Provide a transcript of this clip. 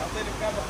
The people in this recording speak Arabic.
اعطيني كابك